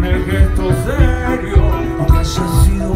con el gesto serio, aunque haya sido